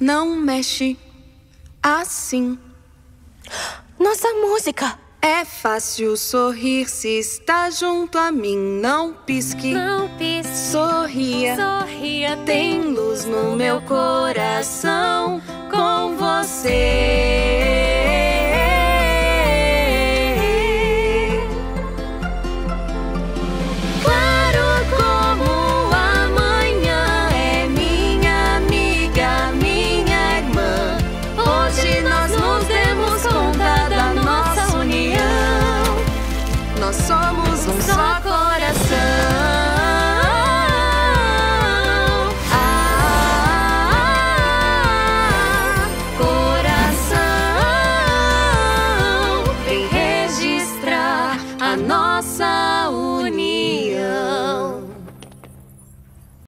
Não mexe assim. Nossa música! É fácil sorrir se está junto a mim. Não pisque, não pisque. Sorria, sorria. Tem luz no meu coração. nossa